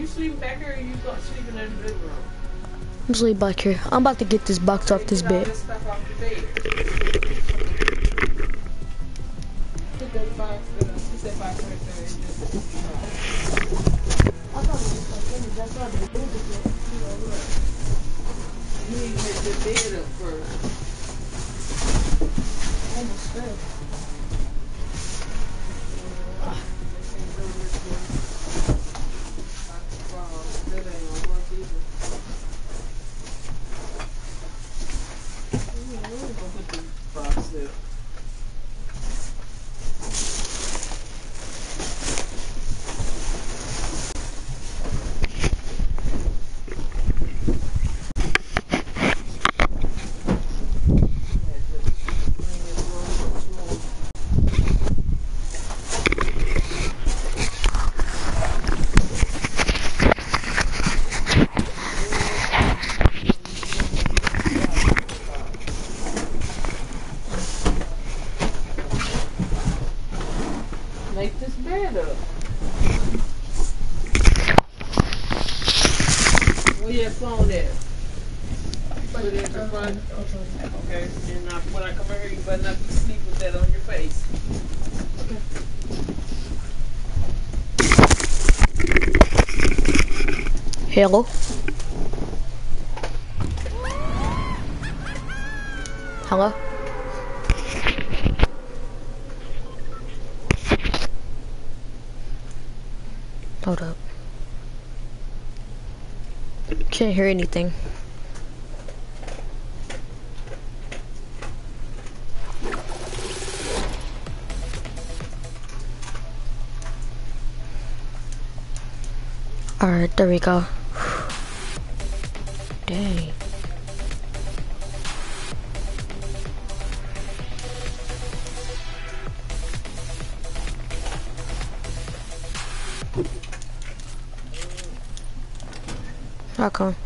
you sleeping back here or you go sleeping in the bedroom? I'm sleeping back here. I'm about to get this box off this bed. this off the bed. Put that five, uh, put that five right there. I thought it was like, let me just try to move it, you know, look. You need to the bed up first. Almost there. That ain't gonna work either. Yeah, we're gonna put the box there. Make this bed up. Where your phone at? Put it in the front. Okay, and uh, when I come over here, you better not sleep with that on your face. Hello? Hello? Hold up. Can't hear anything. Alright, there we go. How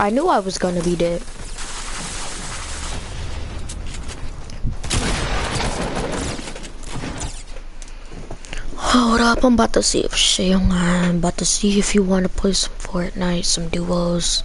I knew I was gonna be dead. Hold up, I'm about to see if Shay online. I'm about to see if you want to play some Fortnite, some duos.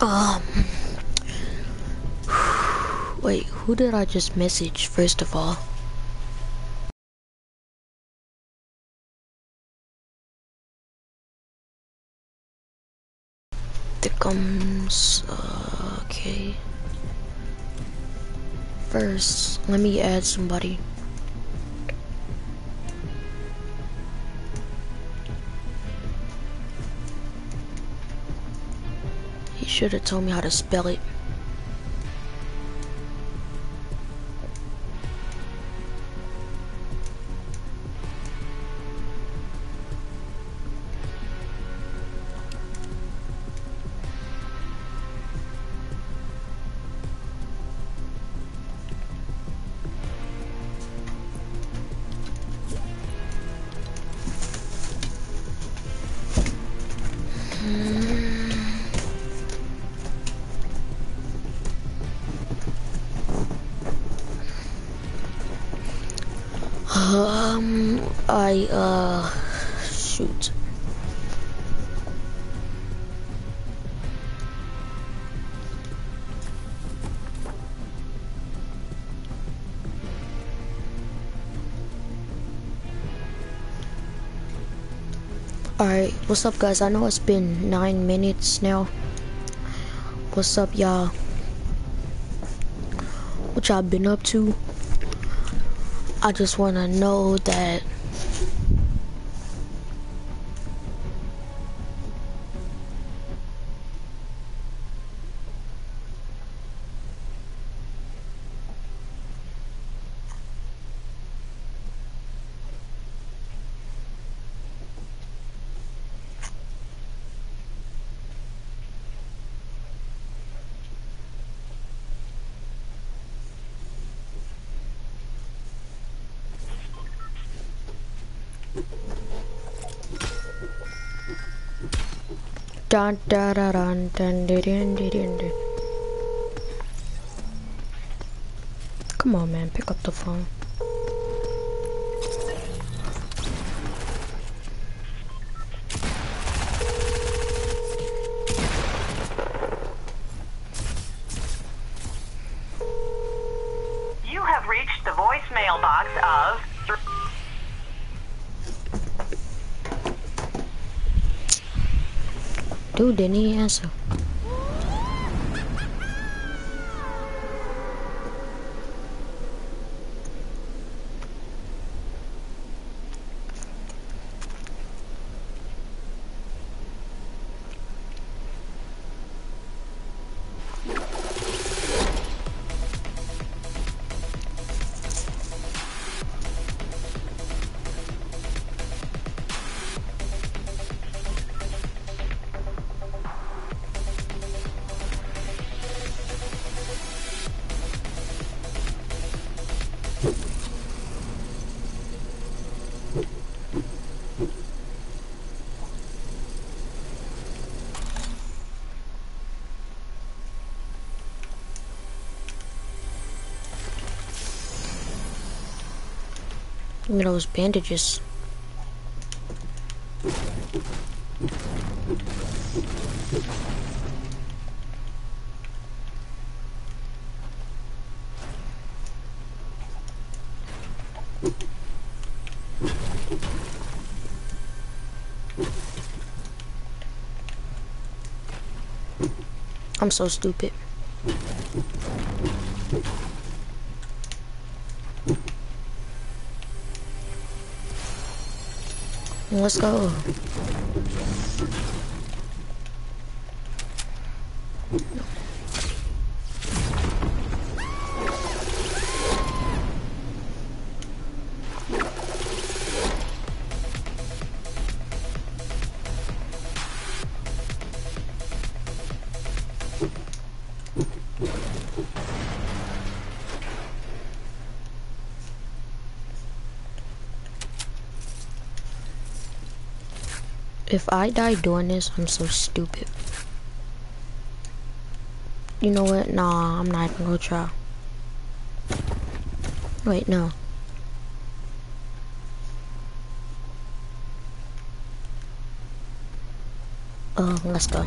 Um. Wait, who did I just message, first of all? There comes. Uh, okay. First, let me add somebody. Should have told me how to spell it. What's up guys? I know it's been 9 minutes now. What's up y'all? What y'all been up to? I just wanna know that Dun, dun, dun, dun, dun, dun, dun, dun. Come on, man, pick up the phone. Denny answer. Give me those bandages. I'm so stupid. Let's go. If I die doing this, I'm so stupid. You know what? Nah, I'm not even gonna try. Wait, no. Oh, let's go.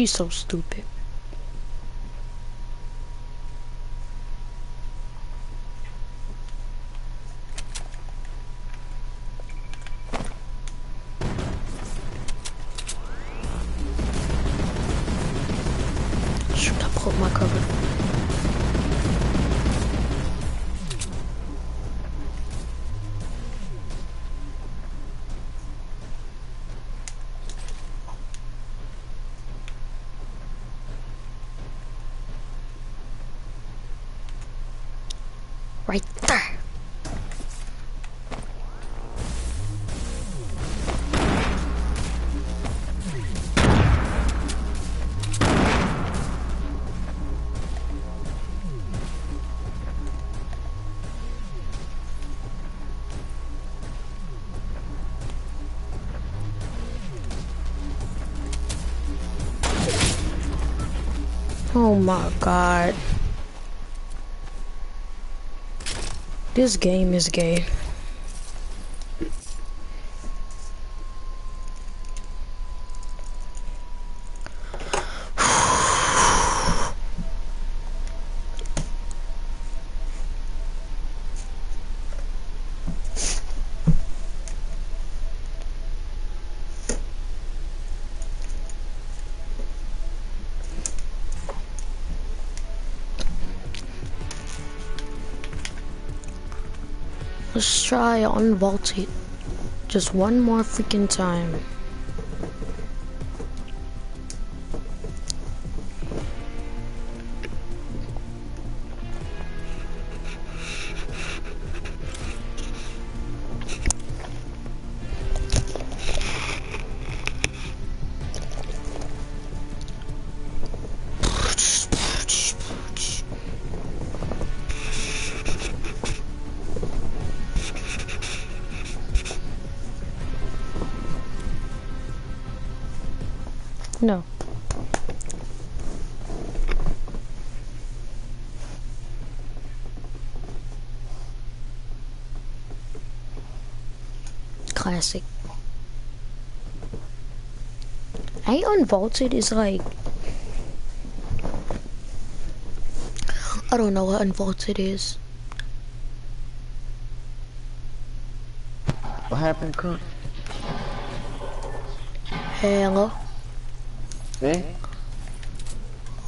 She's so stupid. Oh my god. This game is gay. Let's try unvault it. Just one more freaking time. I unvaulted is like... I don't know what unvaulted is. What happened, Cook? Hello? Hey.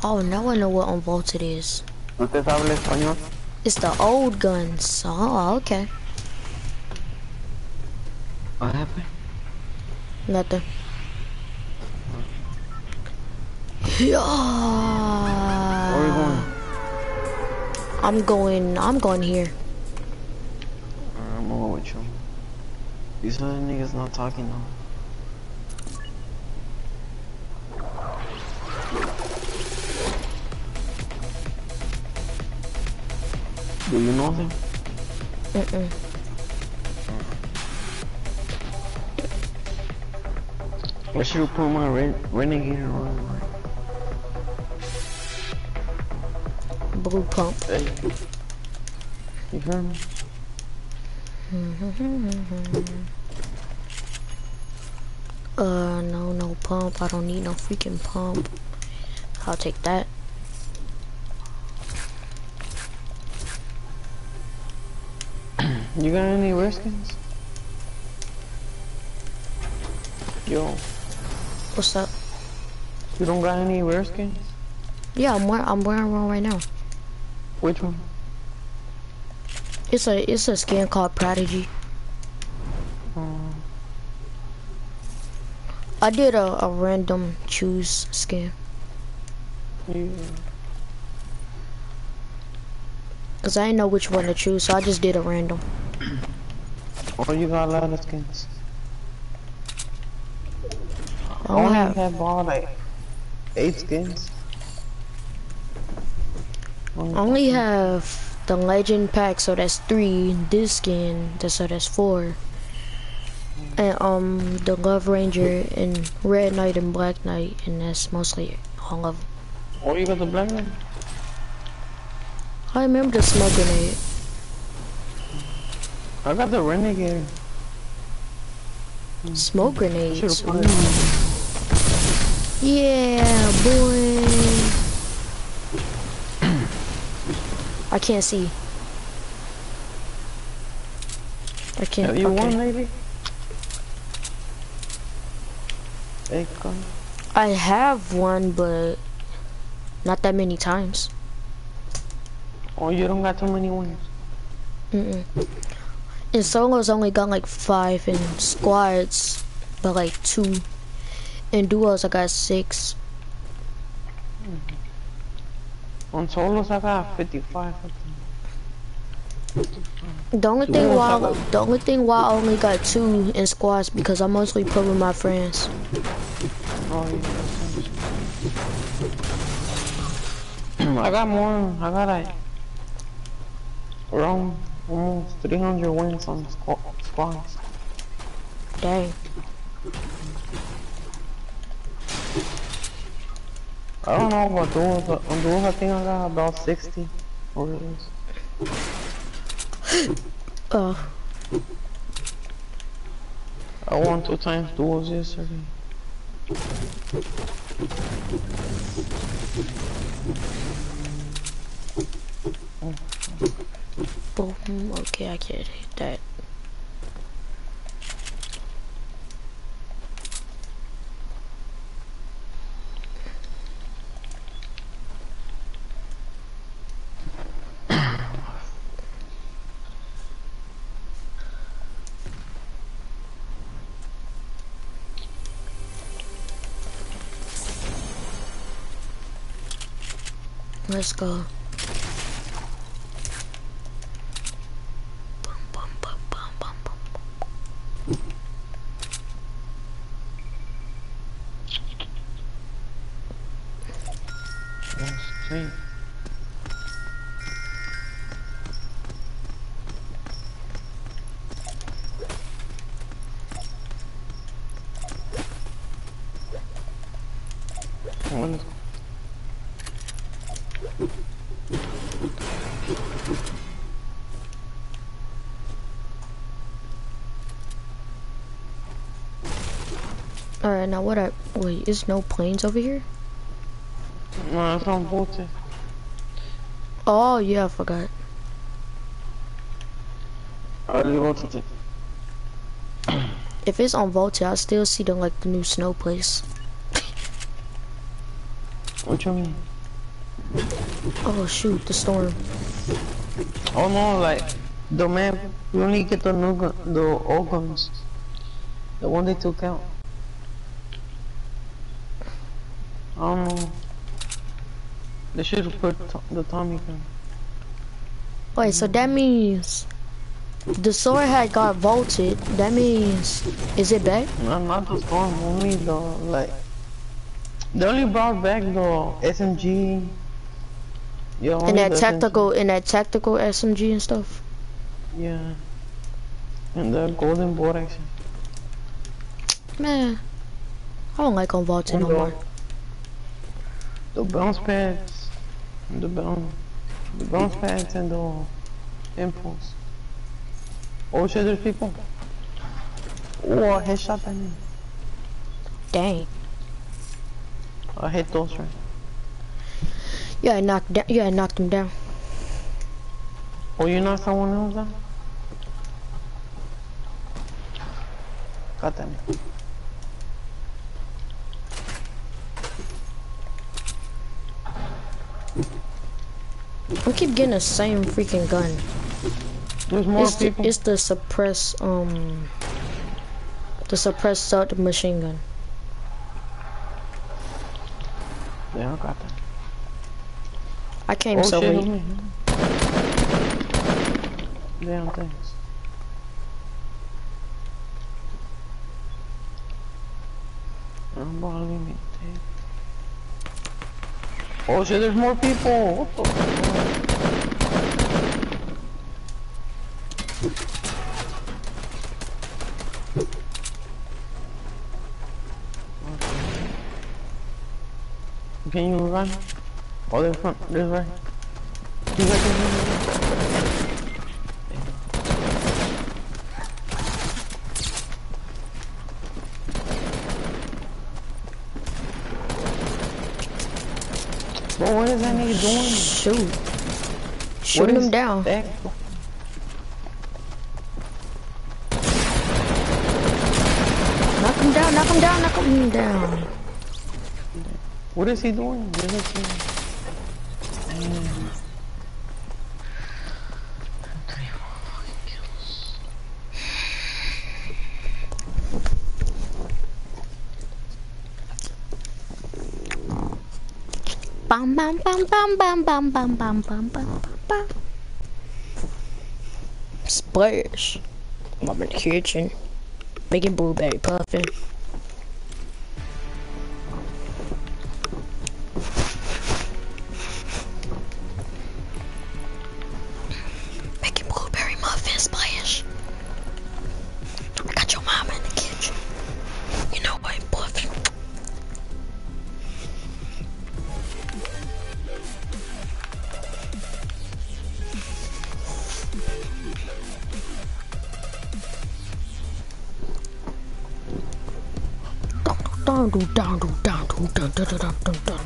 Oh, now I know what unvaulted is. ¿Usted habla español? It's the old guns. Oh, okay. What happened? Nothing. Yeah. Where are you going? I'm going. I'm going here. Alright, I'm going with you. These other niggas not talking though. Do you know them? Mm-mm. I should put my ren renegade on. Blue pump. Hey. You feel me? Uh, no, no pump. I don't need no freaking pump. I'll take that. You got any rare skins? Yo, What's up? you don't got any rare skins? Yeah, I'm wearing. I'm wearing one right now. Which one? It's a. It's a skin called Prodigy. Um, I did a, a random choose skin. yeah. Cause I didn't know which one to choose, so I just did a random. Oh, you got a lot of skins. I only have. have bought like eight skins. I only have the legend pack, so that's three. This skin, that's- so that's four. And um, the Love Ranger and Red Knight and Black Knight, and that's mostly all of them. Oh, you got the black one? I remember the smoke grenade. I got the renegade. Smoke Should've grenades. put ooh. it. Yeah, boy. I can't see. I can't. Have you okay. won maybe? I have one, but not that many times. Oh, you don't got too many wins. Mm-mm. In solos, only got like five. In squads, but like two. In duos, I got six. Mm-hmm. On solos, I got 55. The only thing Duos, why I the only thing why I only got two in squads because I mostly play with my friends. Oh, yeah. I got more. I got like around almost 300 wins on squ squads. Dang. I don't know about duels, but on duels, I think I got about 60 over this. Uh, I won two times duels yesterday. boom. Okay, I can't hit that. Let's go. Bum, bum, bum, bum, bum, bum. That's sweet. One Alright, now what I wait, is no planes over here? No, it's on Volte. Oh yeah, I forgot. I leave Volte. If it's on Volta, I still see the like the new snow place. What you mean? Oh shoot, the storm. Oh no, like the map. We only get the new gun, the old guns. The one they took out. Know. They should have put the Tommy gun. Wait, so that means the sword had got vaulted. That means is it back? No, not the storm. Only the like. They only brought back the SMG. Yeah, And that SMG. tactical, and that tactical SMG and stuff. Yeah. And the golden board action. Man, I don't like on vaulted no more. The bounce pads, the bounce, the bounce pads and the impulse. Oh shit, there's people. Oh, I headshot that man. Dang. I hit those right. Yeah, I knocked down. Yeah, I knocked him down. Oh, you knocked someone else down? God damn them. I keep getting the same freaking gun. There's more It's the, people. it's the suppress um the suppress submachine gun. yeah, I got them. I came Oh so shit, late. Damn, thanks. I'm balling me. Oh shit, there's more people. Can you run? All oh, front, this way. This way, this way. Bro, what is that nigga doing? Shoot. Shoot him down. That? What is he doing? He? Bam bam bam bam bam bam bam bam bam bam bam. Splash. I'm in the kitchen. Making blueberry puffin. Down, do, down, do, down, do, down, down, down, down, down, down.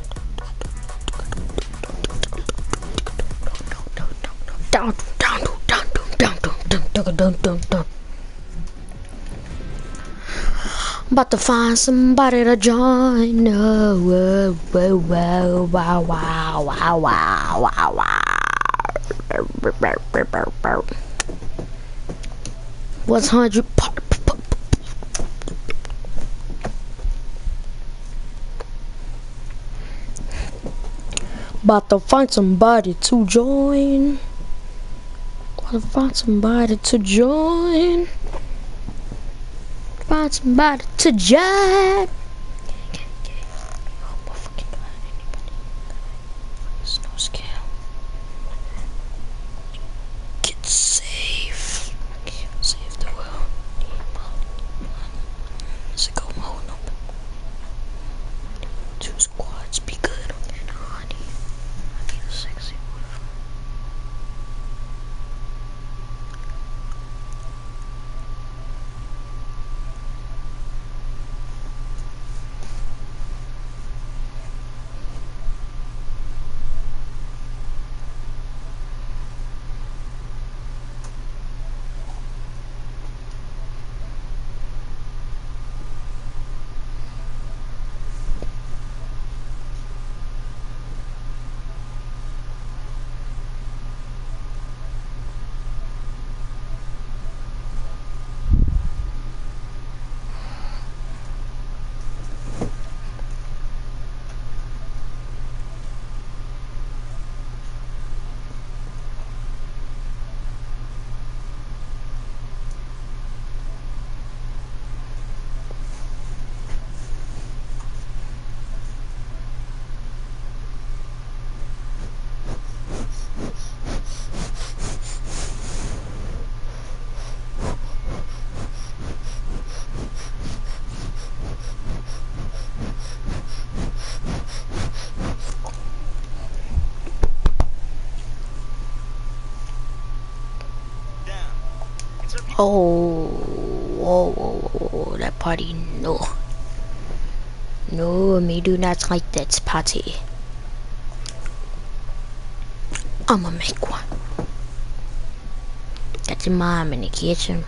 Down, down, down, down, down, down, down, down. About to find somebody to join. Oh, whoa, whoa, whoa, wow, wow, wow, wow, wow, wow. What's hundred? About to find somebody to join. About to find somebody to join. Find somebody to join. Oh my fucking god, anybody? There's no scale. Get safe. Save the world. Sicko mode number. Two squads, be good. Okay, no, I need, I need a sexy one. Oh, whoa, whoa, whoa, whoa, that party, no. No, me do not like that party. I'ma make one. Got your mom in the kitchen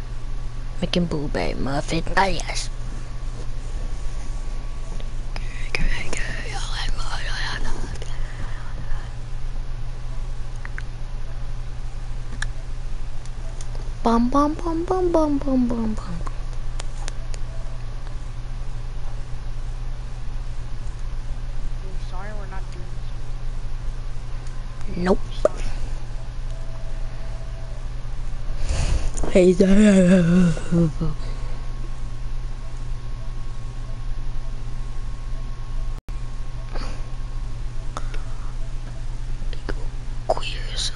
making blueberry muffin. Ah, yes. Bum bum bum bum bum bum bum bum. I'm sorry we're not. Nope. Hey there. Queers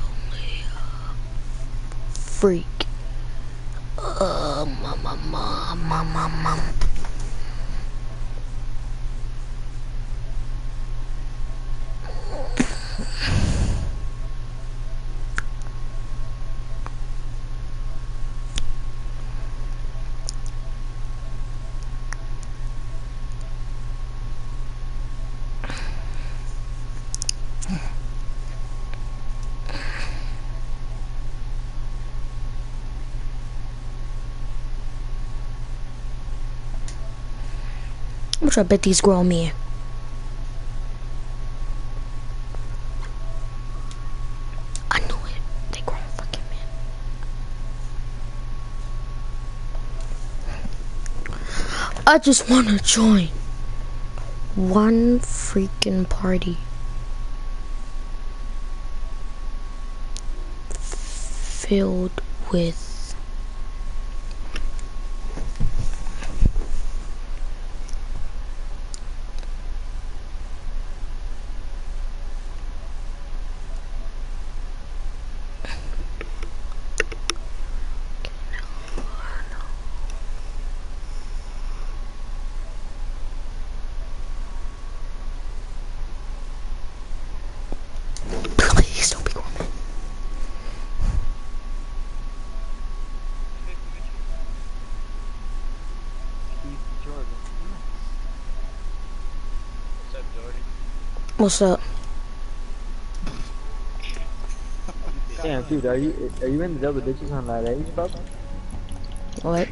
Ultra Bithy's Gromir. I know it. They grow fucking man. I just want to join one freaking party. Filled with What's up? Damn, dude, are you are you in the double digits on that age, bub? What?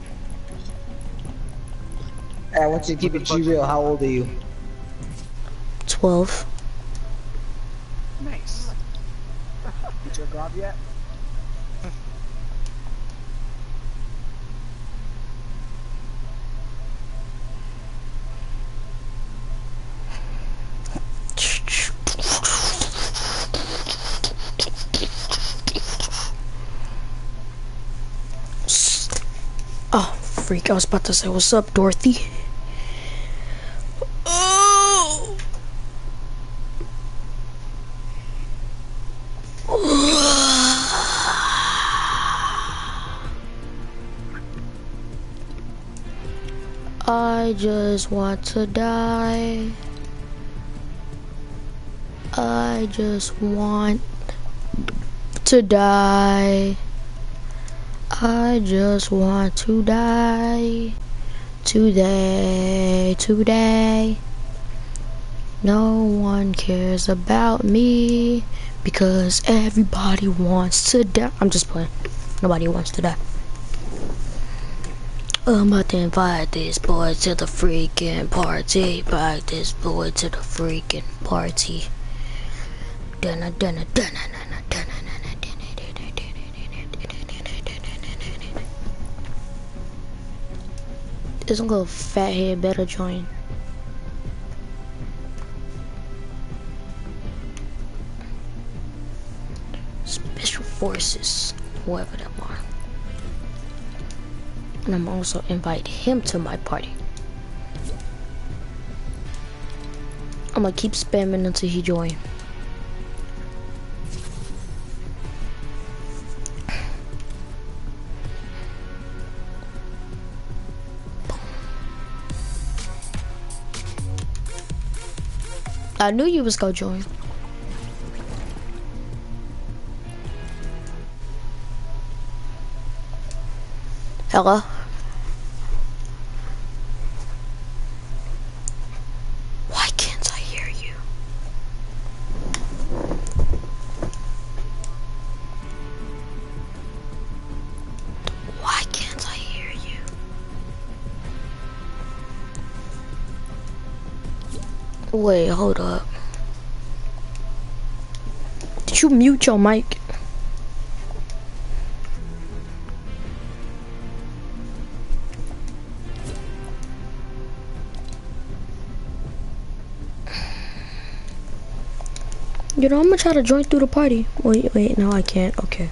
Hey, I want you to keep it G real. How old are you? 12. Nice. You jerk off yet? Oh, freak. I was about to say, what's up, Dorothy? I just want to die. I just want to die. I just want to die. Today, today. No one cares about me because everybody wants to die. I'm just playing. Nobody wants to die. I'm about to invite this boy to the freaking party. Invite this boy to the freaking party. Dunna, dunna, dunna, dunna, Isn't little fat head better join? Special forces, whoever them are. And I'm also invite him to my party. I'm gonna keep spamming until he join. I knew you was gonna join. Hello? Wait, hold up. Did you mute your mic? You know, I'm gonna try to join through the party. Wait, wait, no, I can't. Okay.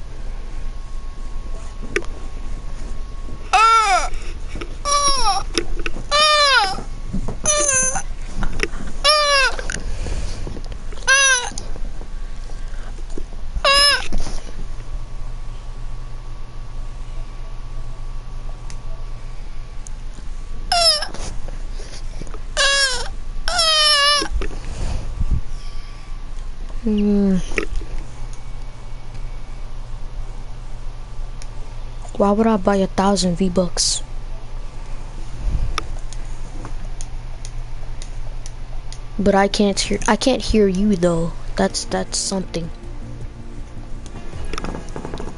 Why would I buy a thousand V bucks? But I can't hear. I can't hear you though. That's that's something.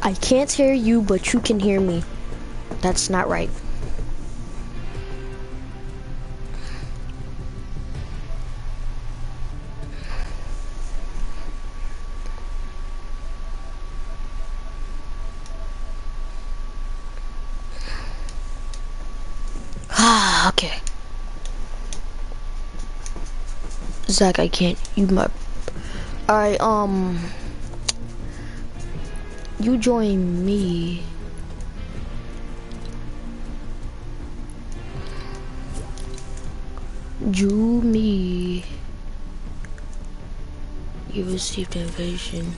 I can't hear you, but you can hear me. That's not right. Zach, I can't. You might. Alright, um. You join me. You, me. You received invasion.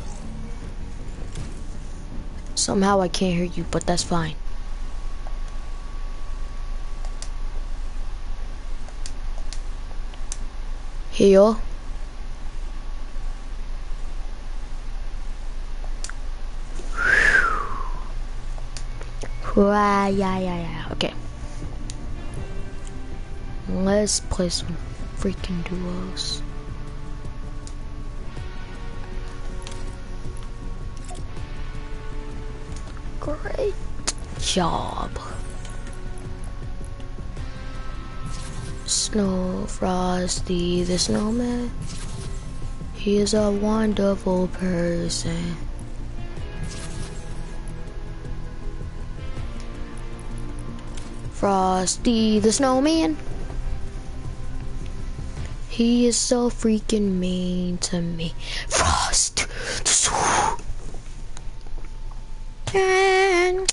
Somehow I can't hear you, but that's fine. Here. Yeah, yeah, yeah, yeah. Okay. Let's play some freaking duos. Great job. Snow Frosty the Snowman. He is a wonderful person. Frosty the Snowman. He is so freaking mean to me. Frost the Snow. And,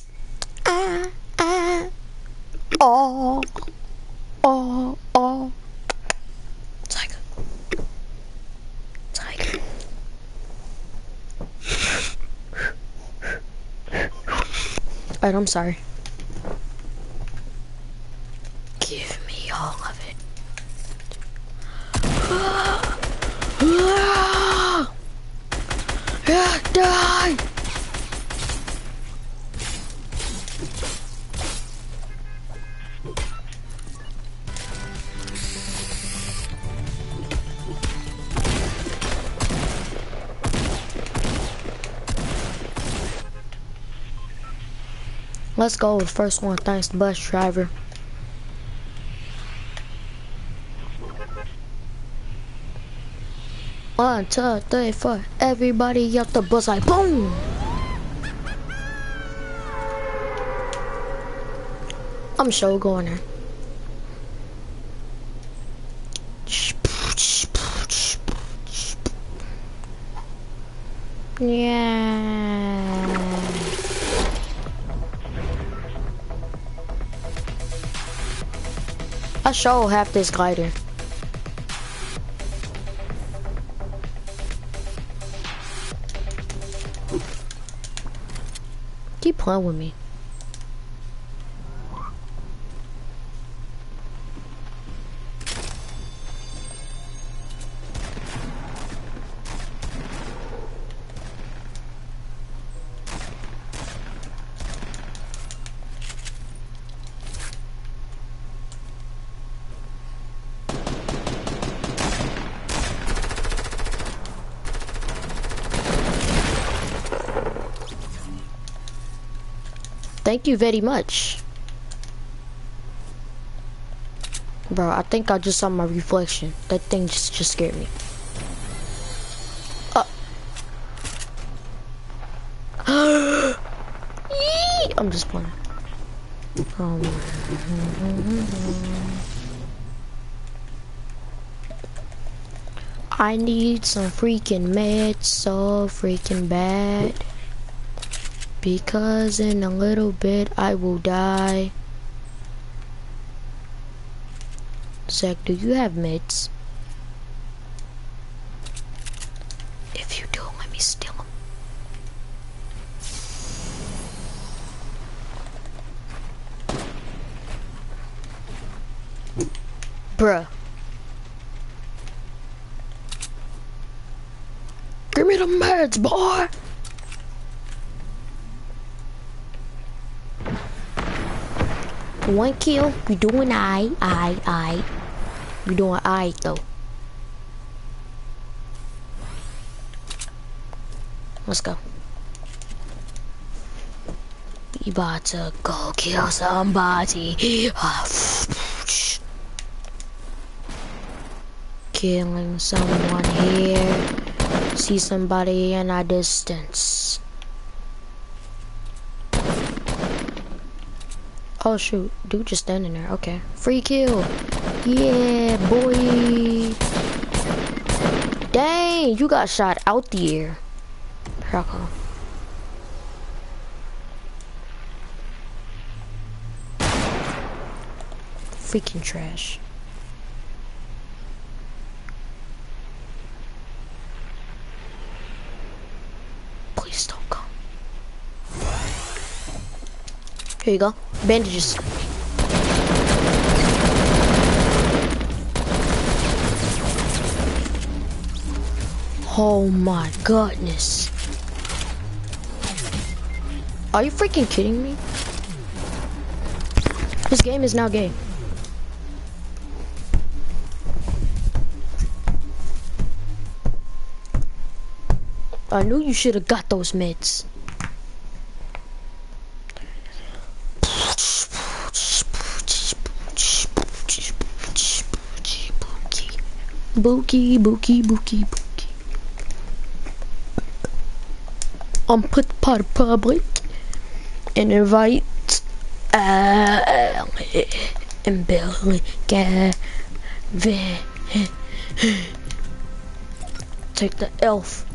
ah, ah, oh, oh, oh. Tiger. Tiger. I'm sorry. Give me all of it. Die! Let's go with first one. Thanks, bus driver. One, two, three, four. Everybody up the bus like boom. I'm sure going there. Sure have this glider. Keep playing with me. Thank you very much. Bro, I think I just saw my reflection. That thing just, just scared me. Uh. I'm just playing. Um, I need some freaking meds so freaking bad. Because in a little bit I will die. Zach, do you have meds? If you do, let me steal them. Bruh. Give me the meds, boy! One kill, you doing I, I, I. You doing I though. Let's go. We about to go kill somebody. Killing someone here. See somebody in a distance. Oh shoot, dude just standing there. Okay. Free kill. Yeah, boy. Dang, you got shot out the air. Here I come. Freaking trash. Please don't come. Here you go. Bandages. Oh my goodness. Are you freaking kidding me? This game is now gay. I knew you should have got those meds. Bookie, bookie, bookie, bookie. On put par public and invite uh, and Bill Gavin. Take the elf.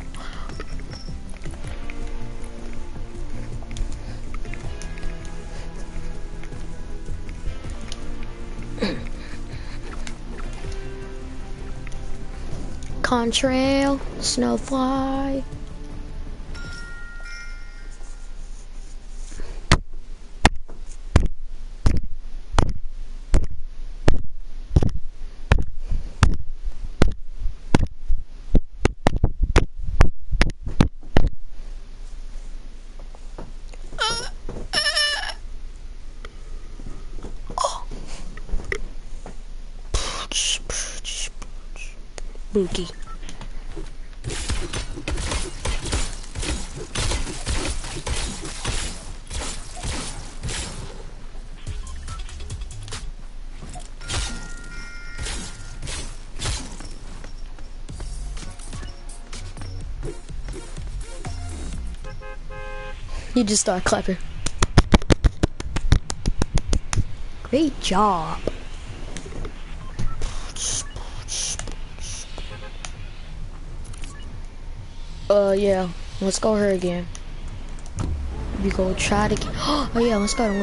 Contrail, snowfly. You just start clapping. Great job. Uh, yeah. Let's go her again. We go try to. Oh yeah, let's go to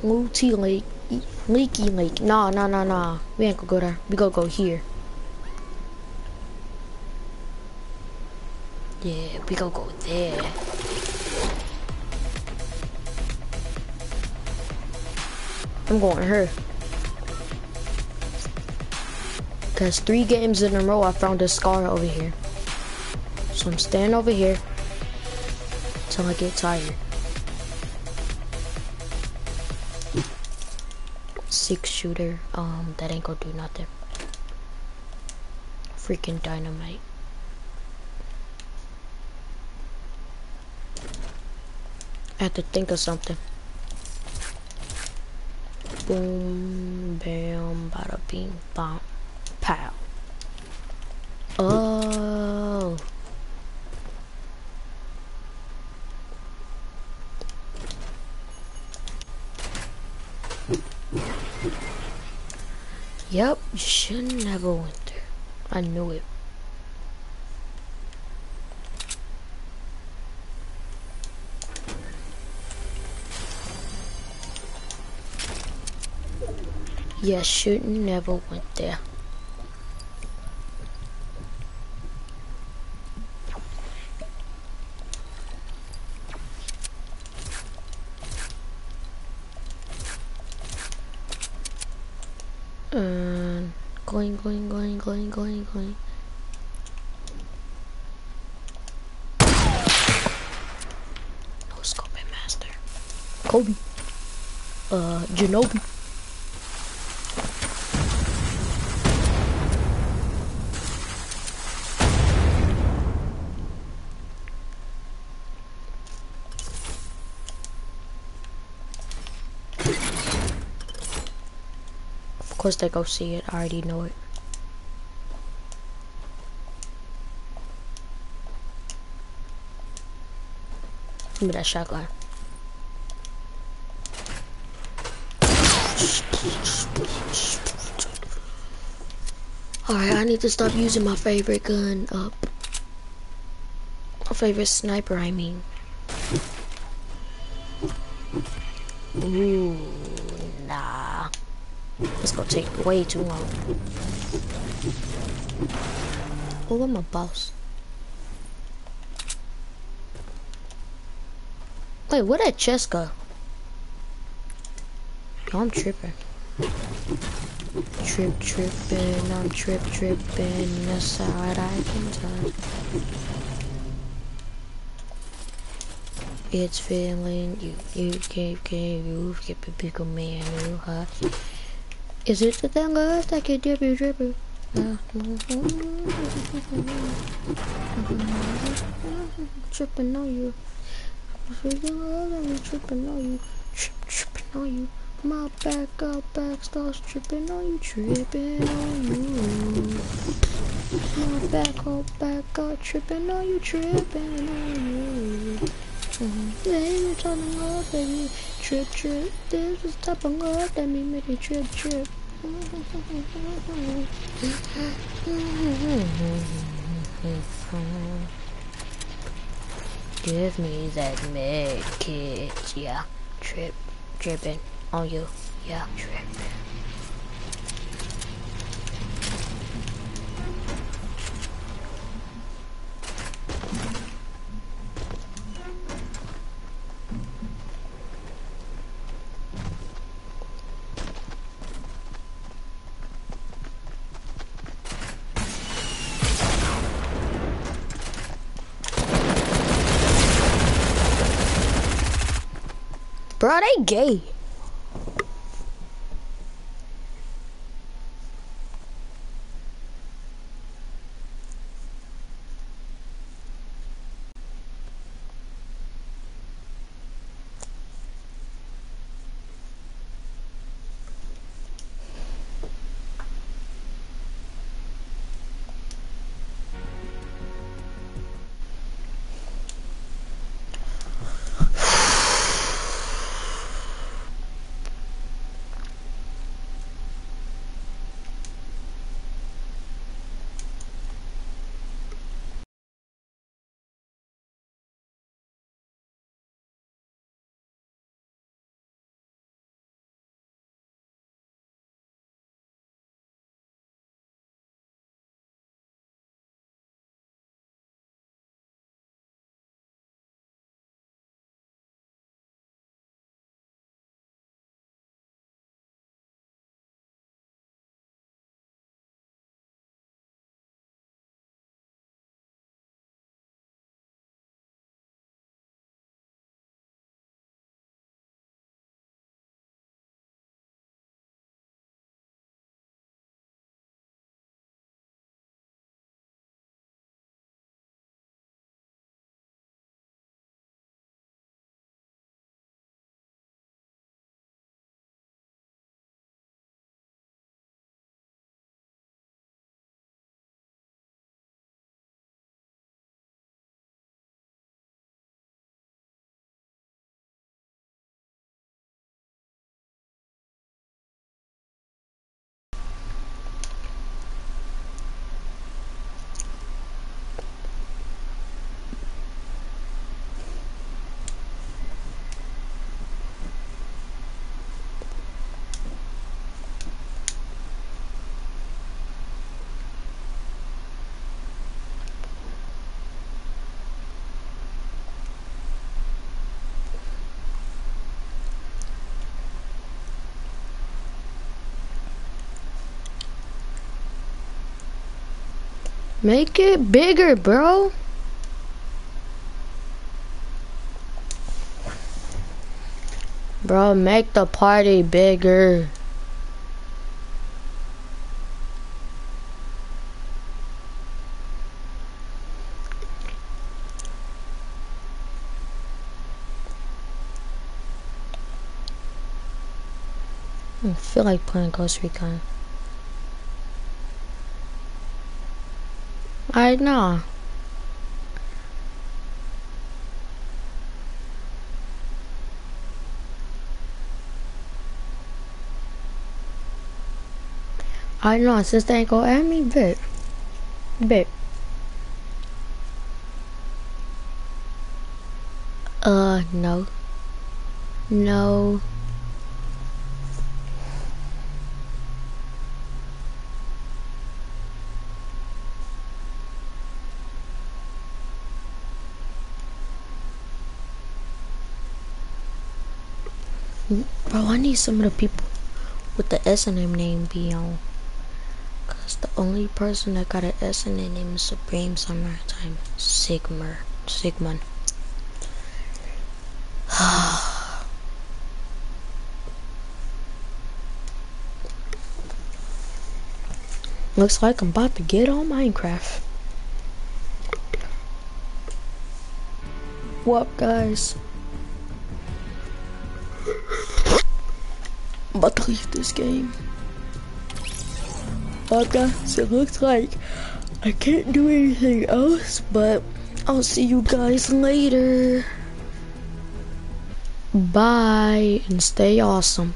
Blue Lake. Tea Lake, Leaky Lake. Nah, nah, nah, nah. We ain't gonna go there. We gonna go here. Yeah, we gonna go there. I'm going her. Because three games in a row, I found a scar over here. So I'm staying over here till I get tired. Six shooter, um, that ain't gonna do nothing. Freaking dynamite. I have to think of something. Boom, bam, bada bing, bam, Oh. Yep, you should never went there. I knew it. Yeah, shouldn't never went there. And going, going, going, going, going, going. No scoping master. Kobe. Uh, Genobi. Of course they go see it. I already know it. Give me that shotgun. Alright, I need to stop using my favorite gun up. My favorite sniper, I mean. Ooh, nah. This gonna take way too long. Oh, I'm a boss. Wait, where that chest go? I'm tripping. Trip, tripping, I'm trip, tripping. That's alright, I can tell. It's feeling you, you can't, can't, you get a bigger man, you hot. Is it the thing of that can dip you, drip? Tripping on you. Tripping on you. Trip, tripping on you. My back up, back starts tripping on you, tripping on you. My back up, back up, tripping on you, tripping on you. Mm-hmm. Baby, turning up, baby, trip, trip. This is type of love that me make me trip, trip. Give me that med kit, yeah. Trip, tripping on you, yeah. Trip. Gay. Make it bigger, bro. Bro, make the party bigger. I feel like playing Ghost Recon. I know. I know, since they ain't go at me, bit. Bit. Uh, no. No. Bro, I need some of the people with the S name be on. Cause the only person that got an S name is Supreme Summertime. Sigmar. Sigmund. Looks like I'm about to get on Minecraft. What guys? I'm about to leave this game. Well guys, it looks like I can't do anything else, but I'll see you guys later. Bye and stay awesome.